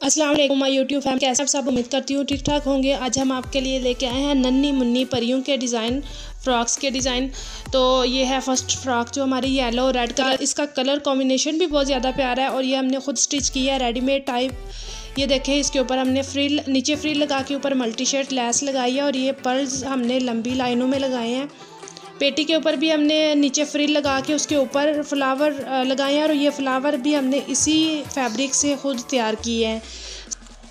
वालेकुम my YouTube fam कैसे आप सब? उम्मीद करती हूँ ठीक ठाक होंगे। आज हम आपके लिए लेके आए हैं नन्नी मुन्नी परियों के डिज़ाइन, फ्रॉक्स के डिज़ाइन। तो ये है फ़र्स्ट फ्रॉक, जो हमारी येलो, रेड कलर इसका कलर कॉम्बिनेशन भी बहुत ज़्यादा प्यारा है और ये हमने खुद स्टिच किया है, रेडीमेड टाइप। ये देखें, इसके ऊपर हमने फ्रिल, नीचे फ्रिल लगा के ऊपर मल्टी शर्ट लेस लगाई है और ये पर्ल्स हमने लंबी लाइनों में लगाए हैं। पेटी के ऊपर भी हमने नीचे फ्रिल लगा के उसके ऊपर फ्लावर लगाए हैं और ये फ्लावर भी हमने इसी फैब्रिक से ख़ुद तैयार किए हैं।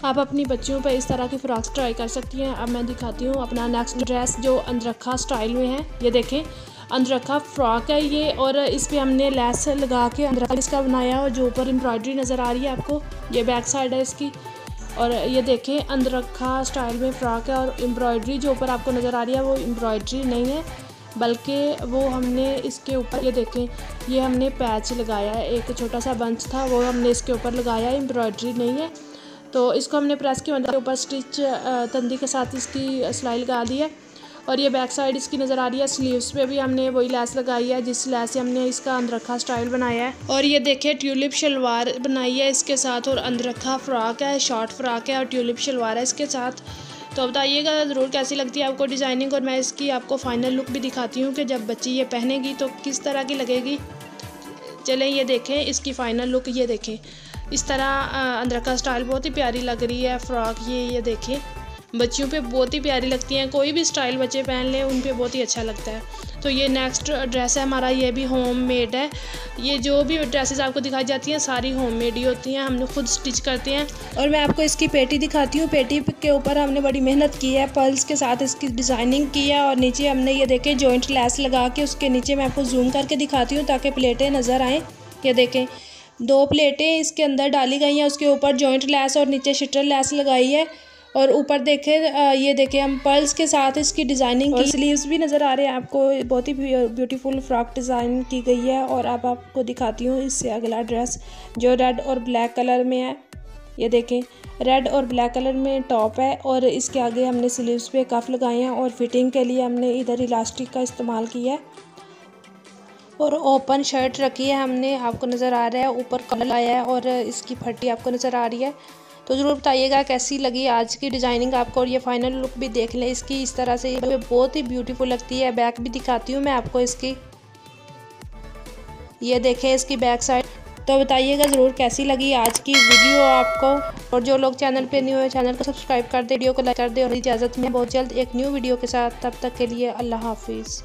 आप अपनी बच्चियों पर इस तरह की फ़्रॉक्स ट्राई कर सकती हैं। अब मैं दिखाती हूँ अपना नेक्स्ट ड्रेस जो अंदरखा स्टाइल में है। ये देखें अंदरखा फ्रॉक है ये और इस पर हमने लेस लगा के अंदरखा इसका बनाया और जो ऊपर एम्ब्रॉयडरी नज़र आ रही है आपको, ये बैक साइड है इसकी। और ये देखें अंदरखा स्टाइल में फ़्रॉक है और एम्ब्रॉयडरी जो ऊपर आपको नज़र आ रही है वो एम्ब्रॉयडरी नहीं है। बल्कि वो हमने इसके ऊपर, ये देखें, ये हमने पैच लगाया है। एक छोटा सा बंच था, वो हमने इसके ऊपर लगाया है, एम्ब्रॉयडरी नहीं है। तो इसको हमने प्रेस के अंदर ऊपर स्टिच तंदी के साथ इसकी सिलाई लगा दी है। और ये बैक साइड इसकी नज़र आ रही है, स्लीव्स पे भी हमने वही लैस लगाई है, जिस लैस से हमने इसका अंदरखा स्टाइल बनाया है। और ये देखें, ट्यूलिप शलवार बनाई है इसके साथ, और अंदरखा फ्रॉक है, शॉर्ट फ्रॉक है, और ट्यूलिप शलवार है इसके साथ। तो बताइएगा, ज़रूर कैसी लगती है आपको डिज़ाइनिंग और मैं इसकी आपको फ़ाइनल लुक भी दिखाती हूँ कि जब बच्ची ये पहनेगी तो किस तरह की लगेगी। चलें, ये देखें, इसकी फ़ाइनल लुक ये देखें। इस तरह अंदर का स्टाइल बहुत ही प्यारी लग रही है, फ्रॉक, ये ये देखें। बच्चियों पे बहुत ही प्यारी लगती हैं। कोई भी स्टाइल बच्चे पहन लें, उन पर बहुत ही अच्छा लगता है। तो ये नेक्स्ट ड्रेस है, हमारा ये भी होम मेड है। ये जो भी ड्रेसेस आपको दिखाई जाती हैं, सारी होम मेड ही होती हैं। हमने खुद स्टिच करते हैं। और मैं आपको इसकी पेटी दिखाती हूँ। पेटी के ऊपर हमने बड़ी मेहनत की है पर्ल्स के साथ इसकी डिज़ाइनिंग की है और नीचे हमने ये देखे जॉइंट लेस लगा के उसके नीचे मैं आपको जूम करके दिखाती हूँ ताकि प्लेटें नज़र आएँ। ये देखें, दो प्लेटें इसके अंदर डाली गई हैं, उसके ऊपर जॉइंट लैस और नीचे शटर लैस लगाई है। और ऊपर देखें ये देखें हम पर्ल्स के साथ इसकी डिज़ाइनिंग की स्लीव्स भी नज़र आ रहे हैं। आपको बहुत ही ब्यूटीफुल फ्रॉक डिज़ाइन की गई है और अब आपको दिखाती हूँ इससे अगला ड्रेस जो रेड और ब्लैक कलर में है। ये देखें रेड और ब्लैक कलर में टॉप है और इसके आगे हमने स्लीव्स पे कफ लगाए हैं और फिटिंग के लिए हमने इधर इलास्टिक का इस्तेमाल किया है। और ओपन शर्ट रखी है हमने आपको नज़र आ रहा है ऊपर कलर आया है और इसकी फट्टी आपको नज़र आ रही है। तो ज़रूर बताइएगा कैसी लगी आज की डिज़ाइनिंग आपको और ये फाइनल लुक भी देख लें। इसकी इस तरह से ये बहुत ही ब्यूटीफुल लगती है। बैक भी दिखाती हूँ मैं आपको इसकी। ये देखें इसकी बैक साइड तो बताइएगा ज़रूर कैसी लगी आज की वीडियो आपको। और जो लोग चैनल पे न्यू है चैनल को सब्सक्राइब कर दे वीडियो को लाइक कर दे और इजाज़त में बहुत जल्द एक न्यू वीडियो के साथ। तब तक के लिए अल्लाह हाफिज़।